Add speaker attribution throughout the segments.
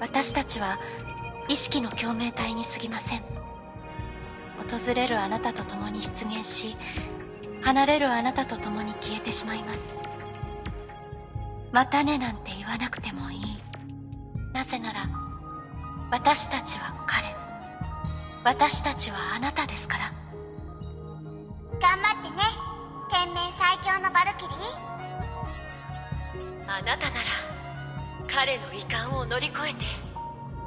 Speaker 1: 私たちは意識の共鳴体に過ぎません。訪れるあなたと共に出現し離れるあなたと共に消えてしまいます。またねなんて言わなくてもいい。なぜなら私たちは彼。私たちはあなたですから。
Speaker 2: 頑張ってね。天命最強のバルキリー。
Speaker 3: あなたなら彼の遺憾を乗り越えて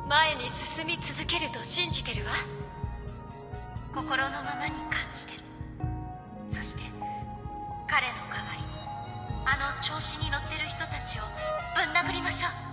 Speaker 3: 前に進み続けると信じてるわ。
Speaker 1: 心のままに感じてる。そして彼の代わりにあの調子に乗ってる人たちをぶん殴りましょう。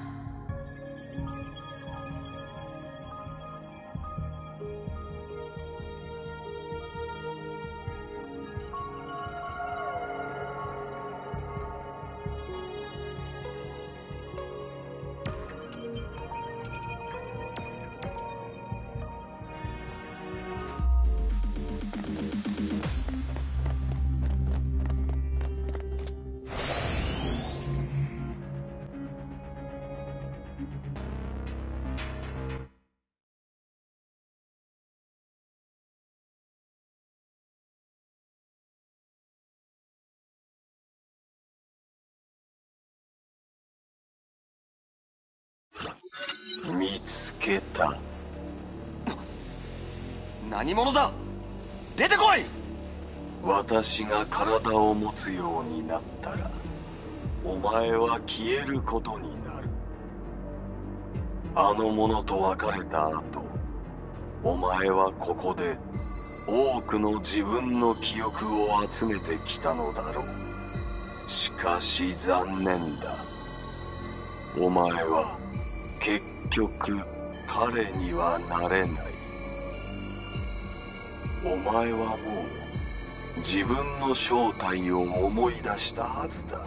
Speaker 4: 見つけた。
Speaker 5: 何者だ？出てこい！
Speaker 4: 私が体を持つようになったらお前は消えることになる。あの者と別れた後お前はここで多くの自分の記憶を集めてきたのだろう。しかし残念だ。お前は局彼にはなれない。お前はもう自分の正体を思い出したはずだ。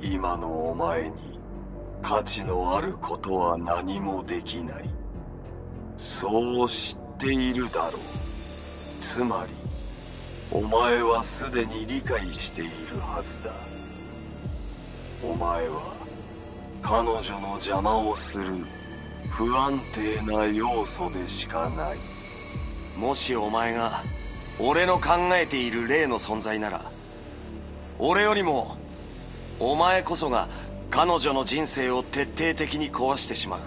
Speaker 4: 今のお前に価値のあることは何もできない。そう知っているだろう。つまりお前はすでに理解しているはずだ。お前は彼女の邪魔をする不安定な要素でしかない。
Speaker 5: もしお前が俺の考えている霊の存在なら俺よりもお前こそが彼女の人生を徹底的に壊してしまう。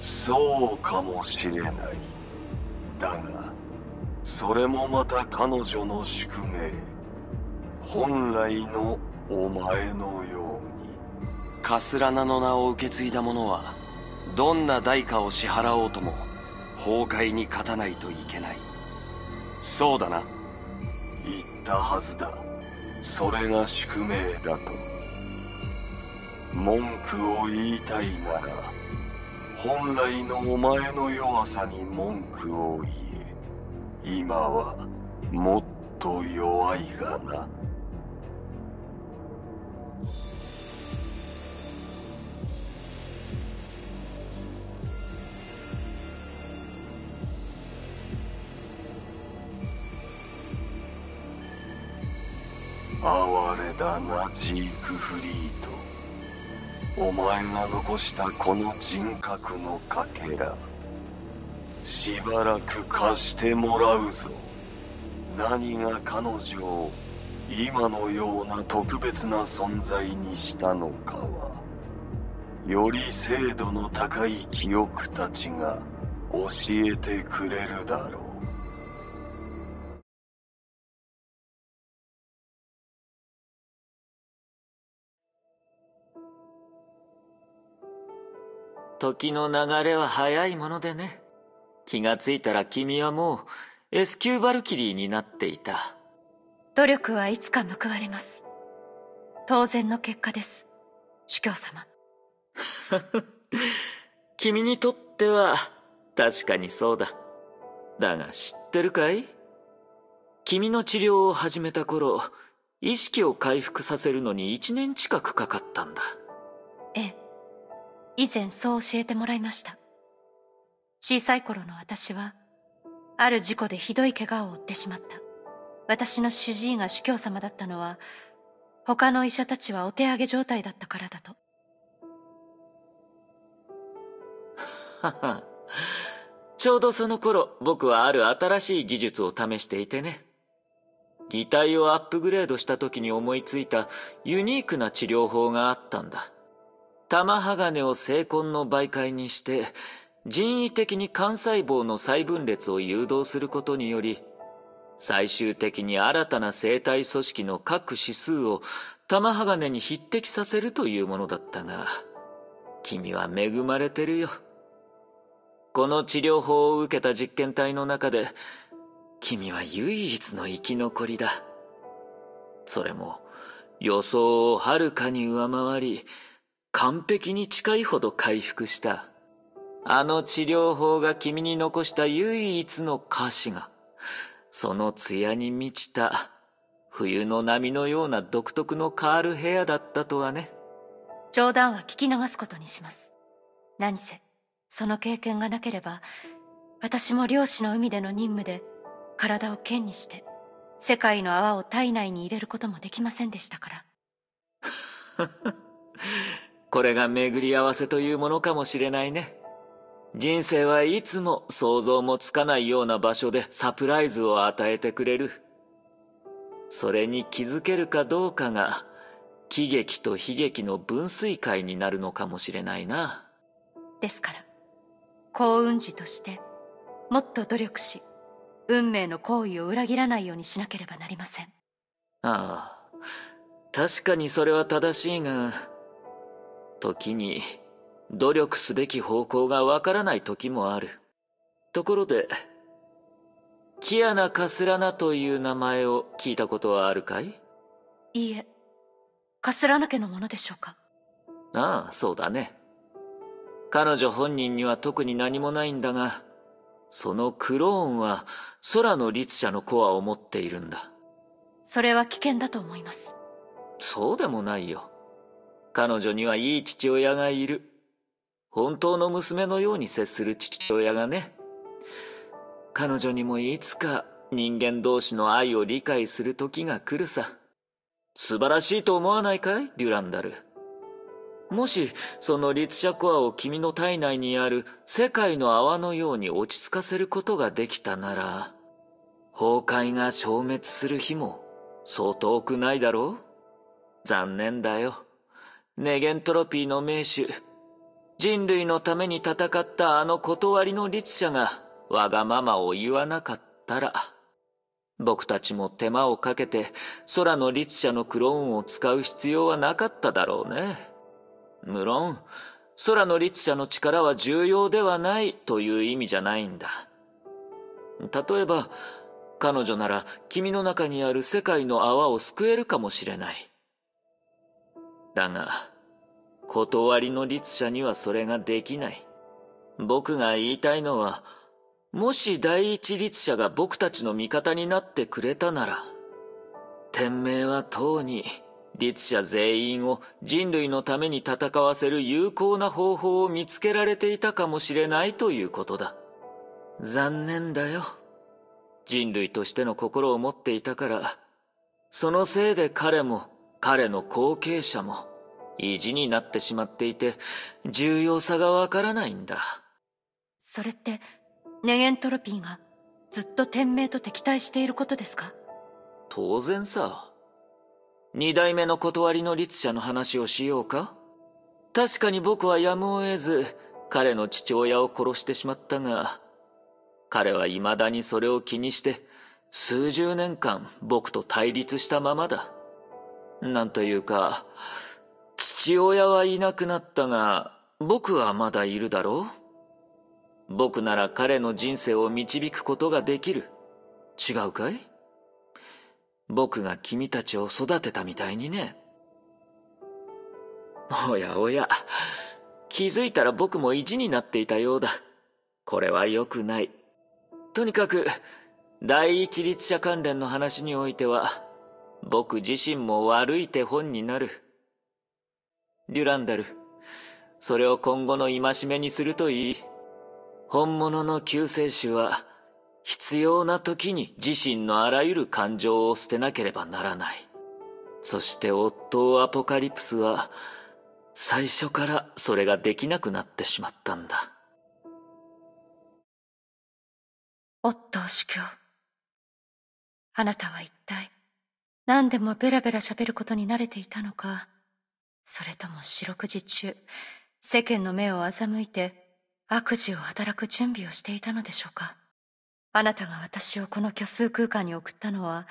Speaker 4: そうかもしれない。だがそれもまた彼女の宿命。本来のお前のように。
Speaker 5: カスラナの名を受け継いだ者はどんな代価を支払おうとも崩壊に勝たないといけない。そうだな。
Speaker 4: 言ったはずだ。それが宿命だと。文句を言いたいなら本来のお前の弱さに文句を言え。今はもっと弱いがな。哀れだなジークフリート。お前が残したこの人格のかけらしばらく貸してもらうぞ。何が彼女を今のような特別な存在にしたのかはより精度の高い記憶たちが教えてくれるだろう。
Speaker 6: 時の流れは早いものでね。気がついたら君はもう S 級バルキリーになっていた。
Speaker 1: 努力はいつか報われます当然の結果です主教様
Speaker 6: 君にとっては確かにそうだ。だが知ってるかい？君の治療を始めた頃、意識を回復させるのに1年近くかかったんだ。
Speaker 1: 以前そう教えてもらいました。小さい頃の私はある事故でひどい怪我を負ってしまった。私の主治医が主教様だったのは他の医者たちはお手上げ状態だったからだと。
Speaker 6: ちょうどその頃僕はある新しい技術を試していてね。擬態をアップグレードした時に思いついたユニークな治療法があったんだ。玉鋼を精根の媒介にして人為的に幹細胞の細分裂を誘導することにより最終的に新たな生体組織の各指数を玉鋼に匹敵させるというものだったが君は恵まれてるよ。この治療法を受けた実験体の中で君は唯一の生き残りだ。それも予想をはるかに上回り完璧に近いほど回復した。あの治療法が君に残した唯一の歌詞がその艶に満ちた冬の波のような独特のカールヘアだったとはね。
Speaker 1: 冗談は聞き流すことにします。何せその経験がなければ私も漁師の海での任務で体を剣にして世界の泡を体内に入れることもできませんでしたから
Speaker 6: これが巡り合わせというものかもしれないね人生はいつも想像もつかないような場所でサプライズを与えてくれる。それに気づけるかどうかが喜劇と悲劇の分水会になるのかもしれないな。
Speaker 1: ですから、幸運児としてもっと努力し、運命の行為を裏切らないようにしなければなりません。
Speaker 6: ああ、確かにそれは正しいが、時に努力すべき方向がわからない時もある。ところで、キアナ・カスラナという名前を聞いたことはあるかい？
Speaker 1: いいえ、カスラナ家のものでしょうか？
Speaker 6: ああ、そうだね。彼女本人には特に何もないんだが、そのクローンは空の律者のコアを持っているんだ。
Speaker 1: それは危険だと思います。
Speaker 6: そうでもないよ。彼女にはいい父親がいる。本当の娘のように接する父親がね。彼女にもいつか人間同士の愛を理解する時が来るさ。素晴らしいと思わないかい？デュランダル。もし、その律者コアを君の体内にある世界の泡のように落ち着かせることができたなら、崩壊が消滅する日もそう遠くないだろう？残念だよ。ネゲントロピーの名手、人類のために戦ったあの断りの律者がわがままを言わなかったら、僕たちも手間をかけて空の律者のクローンを使う必要はなかっただろうね。無論、空の律者の力は重要ではないという意味じゃないんだ。例えば、彼女なら君の中にある世界の泡を救えるかもしれない。だが、断りの律者にはそれができない。僕が言いたいのは、もし第一律者が僕たちの味方になってくれたなら、天命はとうに律者全員を人類のために戦わせる有効な方法を見つけられていたかもしれないということだ。残念だよ。人類としての心を持っていたから、そのせいで彼も彼の後継者も意地になってしまっていて、重要さがわからないんだ。
Speaker 1: それって、ネゲントロピーがずっと天命と敵対していることですか？
Speaker 6: 当然さ。二代目の断りの律者の話をしようか確かに僕はやむを得ず、彼の父親を殺してしまったが、彼は未だにそれを気にして、数十年間僕と対立したままだ。なんというか、父親はいなくなったが、僕はまだいるだろう？僕なら彼の人生を導くことができる。違うかい？僕が君たちを育てたみたいにね。おやおや、気づいたら僕も意地になっていたようだ。これは良くない。とにかく、第一律者関連の話においては、僕自身も悪い手本になる。デュランダル、それを今後の戒めにするといい。本物の救世主は、必要な時に自身のあらゆる感情を捨てなければならない。そして夫アポカリプスは、最初からそれができなくなってしまったんだ。
Speaker 1: オットー主教。あなたは一体、何でもベラベラ喋ることに慣れていたのか、それとも四六時中、世間の目を欺いて悪事を働く準備をしていたのでしょうか？あなたが私をこの虚数空間に送ったのは、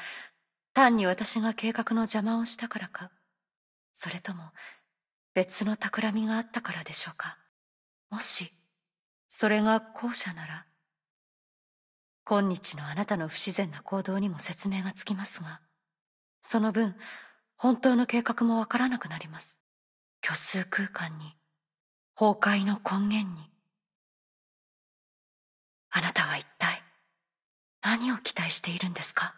Speaker 1: 単に私が計画の邪魔をしたからか、それとも別の企みがあったからでしょうか？もし、それが後者なら、今日のあなたの不自然な行動にも説明がつきますが、その分、本当の計画もわからなくなります。虚数空間に、崩壊の根源に。あなたは一体、何を期待しているんですか？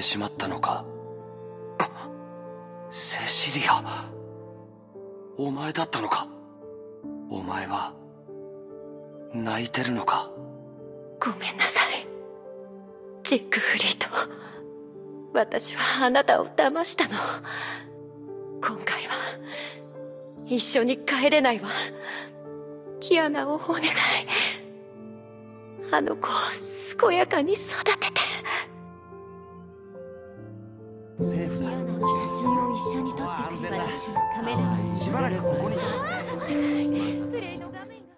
Speaker 5: 死んでしまったのか？セシリアお前だったのか？お前は泣いてるのか？
Speaker 3: ごめんなさい。ジックフリート私はあなたを騙したの。今回は一緒に帰れないわ。キアナをお願い。あの子を健やかに育てて。
Speaker 5: セーフだ
Speaker 1: 写真を一緒に撮ってくれ私のカメラに
Speaker 5: しばらくここに
Speaker 3: ディスプレイの画面が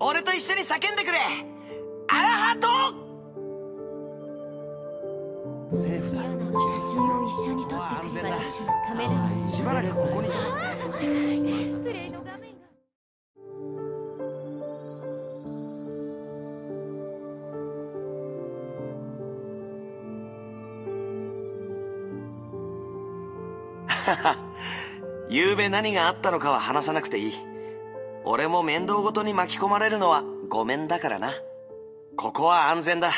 Speaker 5: 俺と一緒に叫んでくれ。アラハト
Speaker 1: 一緒に撮ってくれ私のカメラ
Speaker 5: しばらくここに
Speaker 3: ディスプレイの画面が
Speaker 5: 昨べ何があったのかは話さなくていい。俺も面倒ごとに巻き込まれるのはごめんだからな。ここは安全だ。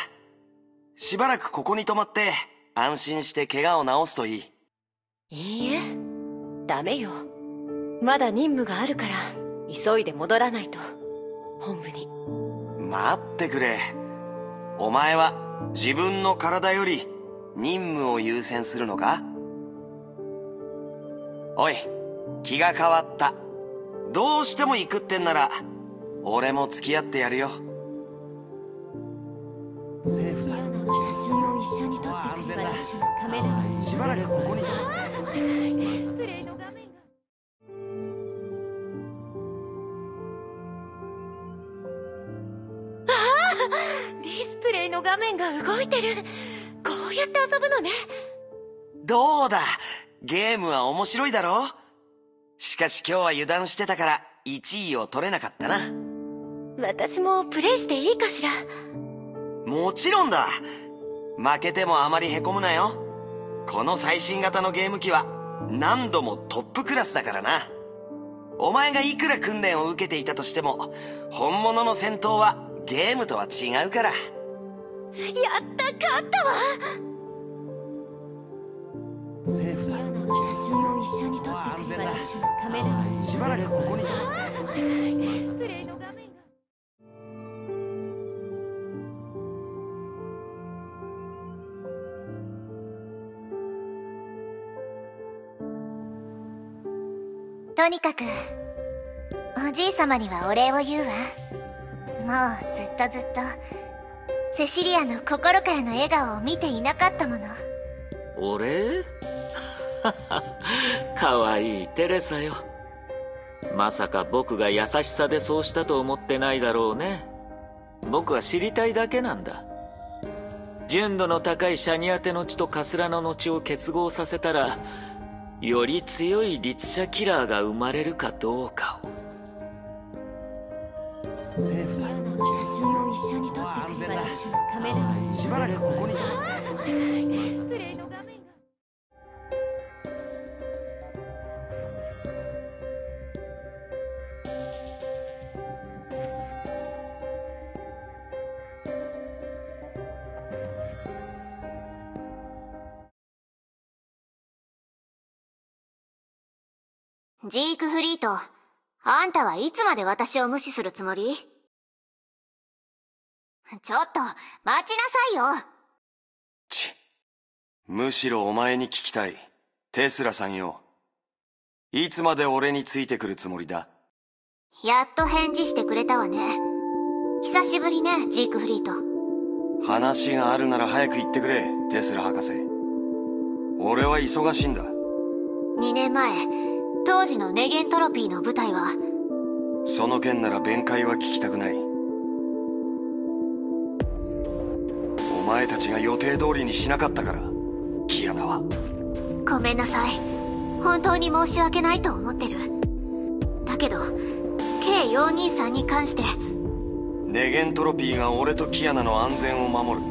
Speaker 5: しばらくここに泊まって安心して怪我を治すといい。
Speaker 3: いいえ。ダメよ。まだ任務があるから急いで戻らないと。本部に。
Speaker 5: 待ってくれ。お前は自分の体より任務を優先するのか？おい気が変わった。どうしても行くってんなら俺も付き合ってやるよ
Speaker 1: 一緒に撮ってくれカメラ
Speaker 5: しばらくここに
Speaker 3: ディスプレイの画面がディスプレイの画面が動いてる。こうやって遊ぶのね。
Speaker 5: どうだ？ゲームは面白いだろ？しかし今日は油断してたから1位を取れなかったな。
Speaker 3: 私もプレイしていいかしら？
Speaker 5: もちろんだ！負けてもあまりへこむなよ。この最新型のゲーム機は何度もトップクラスだからな。お前がいくら訓練を受けていたとしても本物の戦闘はゲームとは違うから。
Speaker 3: やった勝ったわ。
Speaker 5: セーフだ。
Speaker 3: 写真を一緒に撮ってくれ私のカメラに
Speaker 5: しばらくここに
Speaker 2: とにかくおじい様にはお礼を言うわ。もうずっとずっとセシリアの心からの笑顔を見ていなかったもの。
Speaker 6: 俺？かわいいテレサよ。まさか僕が優しさでそうしたと思ってないだろうね。僕は知りたいだけなんだ。純度の高いシャニアテの血とカスラの血を結合させたらより強い律者キラーが生まれるかどうかを。
Speaker 5: セーフだ。
Speaker 3: 写真を一緒に撮ってくれ私のカメラに。
Speaker 5: しばらくここに。
Speaker 3: スプレイの画面
Speaker 2: ジークフリート。あんたはいつまで私を無視するつもり？ちょっと待ちなさいよ。
Speaker 5: ちむしろお前に聞きたい。テスラさんよ。いつまで俺についてくるつもりだ？
Speaker 2: やっと返事してくれたわね。久しぶりねジークフリート。
Speaker 5: 話があるなら早く言ってくれテスラ博士。俺は忙しいんだ。
Speaker 2: 2年前当時のネゲントロピーの舞台は？
Speaker 5: その件なら弁解は聞きたくない。お前たちが予定通りにしなかったからキアナは。
Speaker 2: ごめんなさい。本当に申し訳ないと思ってる。だけど K423 に関して。
Speaker 5: ネゲントロピーが俺とキアナの安全を守る。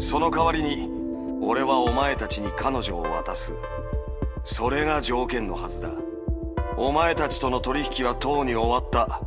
Speaker 5: その代わりに俺はお前たちに彼女を渡すそれが条件のはずだ。お前たちとの取引はとうに終わった。